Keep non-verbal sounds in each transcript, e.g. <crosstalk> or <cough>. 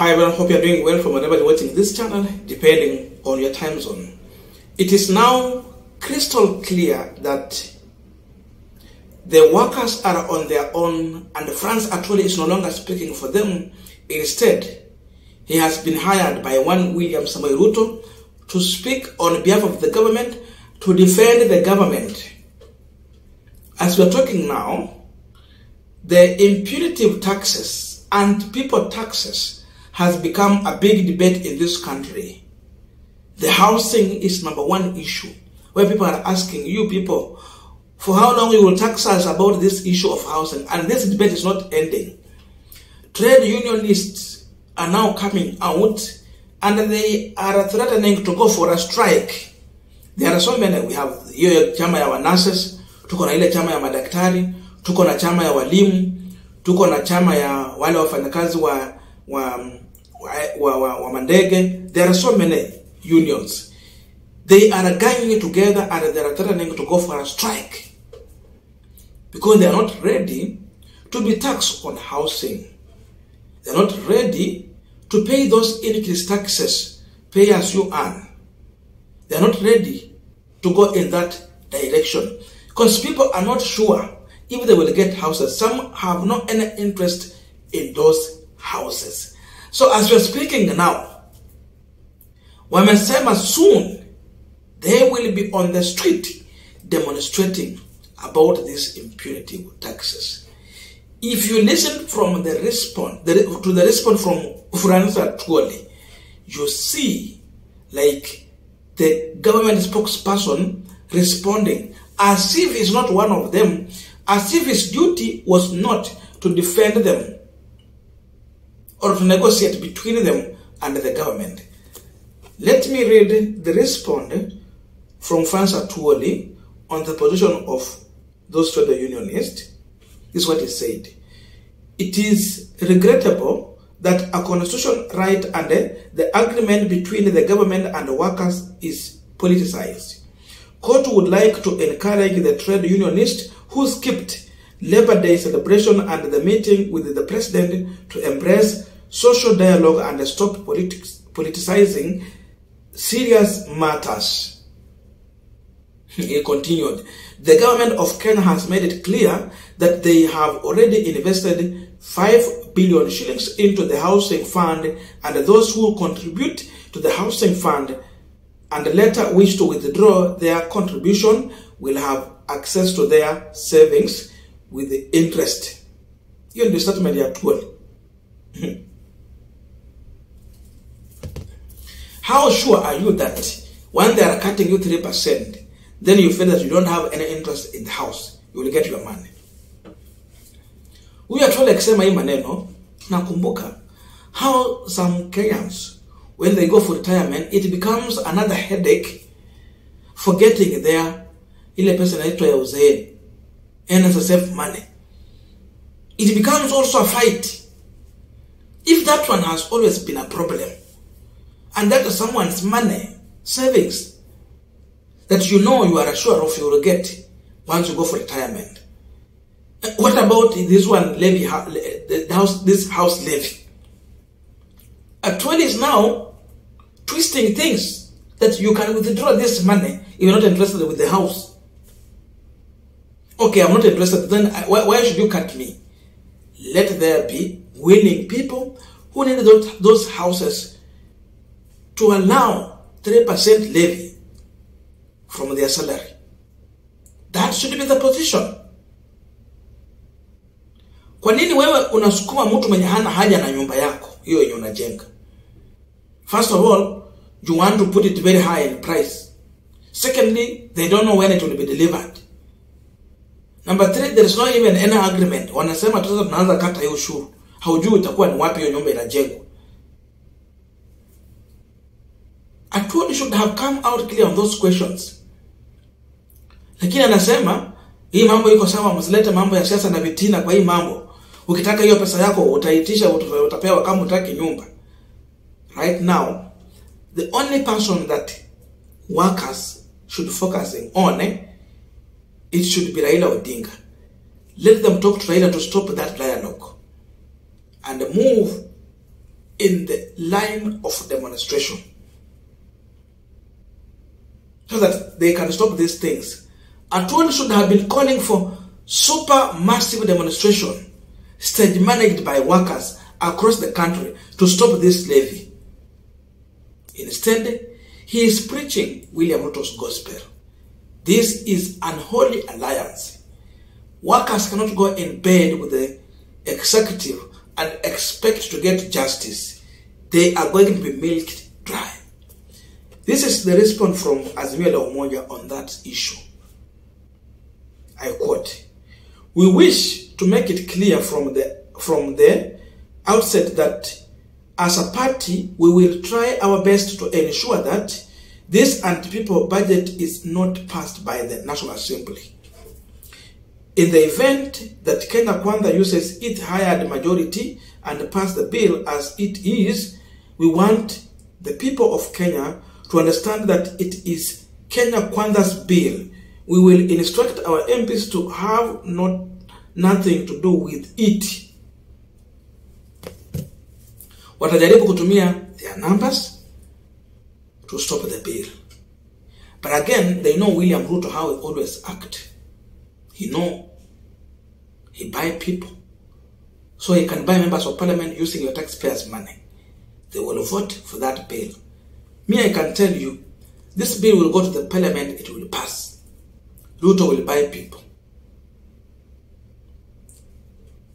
Hi everyone, hope you're doing well from whenever you're watching this channel, depending on your time zone. It is now crystal clear that the workers are on their own and France actually is no longer speaking for them. Instead, he has been hired by one William Samoei Ruto to speak on behalf of the government to defend the government. As we're talking now, the impunitive taxes and people taxes has become a big debate in this country. The housing is number one issue where people are asking you people for how long you will tax us about this issue of housing and this debate is not ending. Trade unionists are now coming out and they are threatening to go for a strike. There are so many. We have hiyo chama ya nurses, tuko na ile chama ya madaktari, tuko na chama ya walimu, tuko na chama ya wale wafanyakazi wa wa wa, wa, wa mandege. There are so many unions. They are ganging together and they are threatening to go for a strike because they are not ready to be taxed on housing. They are not ready to pay those increased taxes, pay as you earn. They are not ready to go in that direction because people are not sure if they will get houses. Some have not any interest in those houses. So as we're speaking now, wamesema soon they will be on the street demonstrating about this impunity with taxes. If you listen from the response the, to the response from Francis Atwoli, you see like the government spokesperson responding as if he's not one of them, as if his duty was not to defend them or to negotiate between them and the government. Let me read the response from Francis Atwoli on the position of those trade unionists. This is what he said. It is regrettable that a constitutional right and the agreement between the government and the workers is politicized. COTU would like to encourage the trade unionists who skipped Labor Day celebration and the meeting with the president to embrace social dialogue and stop politics, politicizing serious matters. he continued, the government of Kenya has made it clear that they have already invested 5 billion shillings into the housing fund and those who contribute to the housing fund and later wish to withdraw their contribution will have access to their savings with the interest. Hiyo ndio statement ya Atwoli. <laughs> How sure are you that when they are cutting you 3%, then you feel that you don't have any interest in the house, you will get your money? Huyu Atwoli akisema hii maneno, nakumbuka how some Kenyans, when they go for retirement, it becomes another headache for getting their ile pesa inaitwa ya uzeeni, NSSF money. It becomes also a fight. If that one has always been a problem, and that is someone's money, savings, that you know you are sure of you will get once you go for retirement. Uh, what about this one levy, the house, this house levy? Actually, is now twisting things that you can withdraw this money if you're not interested with the house. Okay, I'm not interested. Then uh, why, why should you cut me? Let there be willing people who need those, those houses to allow 3% levy from their salary. That should be the position. Kwa nini wewe unasukuma mtu mwenye hana haja na nyumba yako hiyo yenye unajenga? First of all, you want to put it very high in price. Secondly, they don't know when it will be delivered. Number three, there is not even any agreement. Wanasema tunaanza kata hiyo ushuru. Haujui itakuwa ni wapi hiyo nyumba inajengwa. Atwoli should have come out clear on those questions. Lakini anasema hii mambo iko sawa, msilete mambo ya siasa na vitina kwa hii mambo. Ukitaka hiyo pesa yako utaitisha, utapewa kama utaki nyumba. Right now, the only person that workers should focusing on, eh, it should be Raila Odinga. Let them talk to Raila to stop that dialogue and move in the line of demonstration so that they can stop these things. Atwoli should have been calling for super massive demonstration stage managed by workers across the country to stop this levy. Instead, he is preaching William Ruto's gospel. This is an unholy alliance. Workers cannot go in bed with the executive and expect to get justice. They are going to be milked dry. This is the response from Azimio la Umoja on that issue. I quote, We wish to make it clear from the, from the outset that as a party, we will try our best to ensure that this anti-people budget is not passed by the National Assembly. In the event that Kenya Kwanza uses its hired majority and pass the bill as it is, we want the people of Kenya to understand that it is Kenya Kwanza's bill. We will instruct our MPs to have not nothing to do with it. Watajaribu kutumia their numbers to stop the bill. But again, they know William Ruto how he always act. He know he buy people. So he can buy members of parliament using your taxpayers' money. They will vote for that bill. Me, I can tell you, this bill will go to the parliament, it will pass. Ruto will buy people.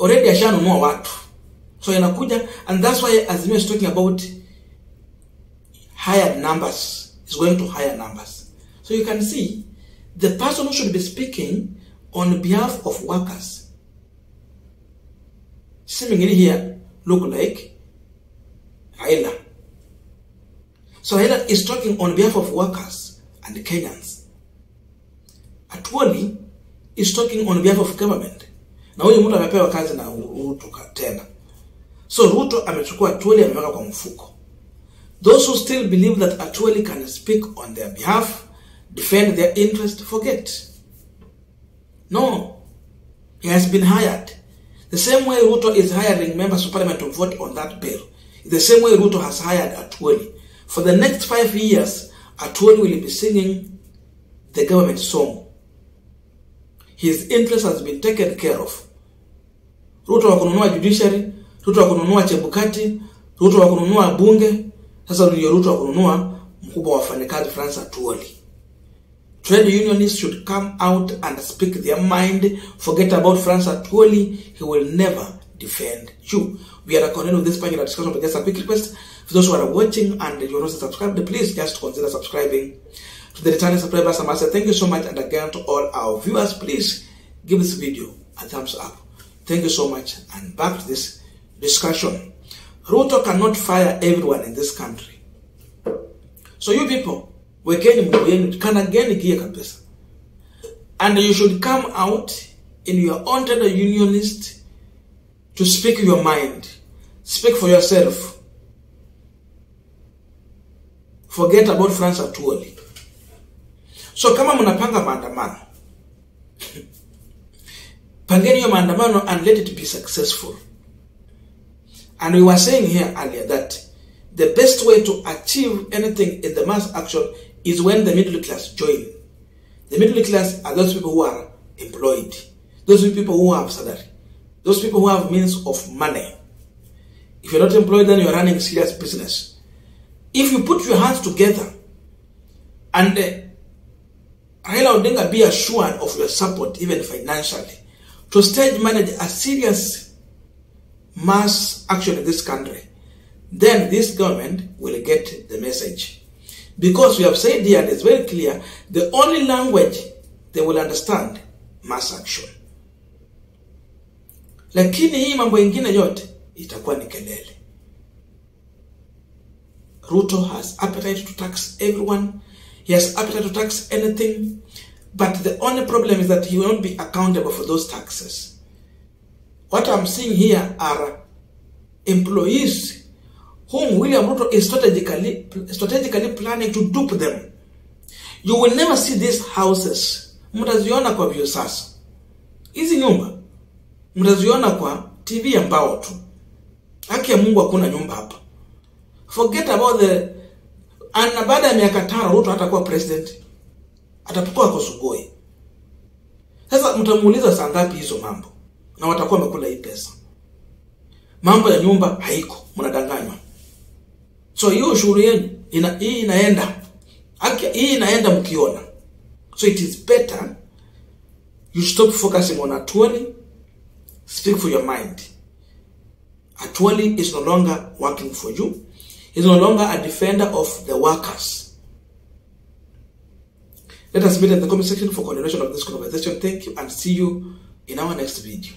Already ashanunua watu. So inakuja, and that's why Azimio is talking about higher numbers. Is going to higher numbers. So you can see, the person who should be speaking on behalf of workers, seemingly here, look like Raila. So Hela is talking on behalf of workers and Kenyans. Atwoli is talking on behalf of government. Na huyu mtu amepewa kazi na Ruto tena. So Ruto amechukua Atwoli ameweka kwa mfuko. Those who still believe that Atwoli can speak on their behalf, defend their interest, forget. No. He has been hired. The same way Ruto is hiring members of parliament to vote on that bill. The same way Ruto has hired Atwoli. For the next five years, Atuoli will be singing the government song. His interest has been taken care of. Ruto wa kununua judiciary, Ruto wa kununua Chebukati, Ruto wa kununua bunge, sasa ndio Ruto wa kununua mkubwa wa wafanyakazi France Atuoli. Trade unionists should come out and speak their mind. Forget about France Atuoli. He will never defend you. We are continuing with this panel discussion, but just a quick request for those who are watching and you're not subscribed, please just consider subscribing to the returning subscribers. I must say thank you so much, and again to all our viewers, please give this video a thumbs up. Thank you so much, and back to this discussion. Ruto cannot fire everyone in this country. So you people, wekeni mguu yenu kanageni gie kabisa and you should come out in your own trade unionist to speak your mind speak for yourself forget about france atwoli so kama mnapanga maandamano pangeni hiyo maandamano and let it be successful and we were saying here earlier that the best way to achieve anything in the mass action is when the middle class join. The middle class are those people who are employed, those people who have salary, those people who have means of money. If you're not employed, then you're running serious business. If you put your hands together and uh, Raila Odinga be assured of your support, even financially, to stage manage a serious mass action in this country, then this government will get the message. Because we have said here, and it's very clear, the only language they will understand, mass action. Lakini hii mambo ingine yote itakuwa ni kelele. Ruto has appetite to tax everyone. He has appetite to tax anything. But the only problem is that he not be accountable for those taxes. What I'm seeing here are employees whom William Ruto is strategically, strategically planning to dupe them. You will never see these houses. Mtaziona kwa view sasa. Hizi nyumba mtaziona kwa TV ya mbao tu. Haki Mungu hakuna nyumba hapa. Forget about the ana baada ya miaka tano ruto hatakuwa president. Atapokuwa ako sugoi. Sasa mtamuuliza saa ngapi hizo mambo? Na watakuwa wamekula hii pesa. Mambo ya nyumba haiko. Mnadanganywa. So hiyo ushuru yenu ina, hii inaenda. Hii inaenda mkiona. So it is better you stop focusing on Atwoli speak for your mind. Atwoli is no longer working for you is no longer a defender of the workers. Let us meet in the comment section for continuation of this conversation. Thank you and see you in our next video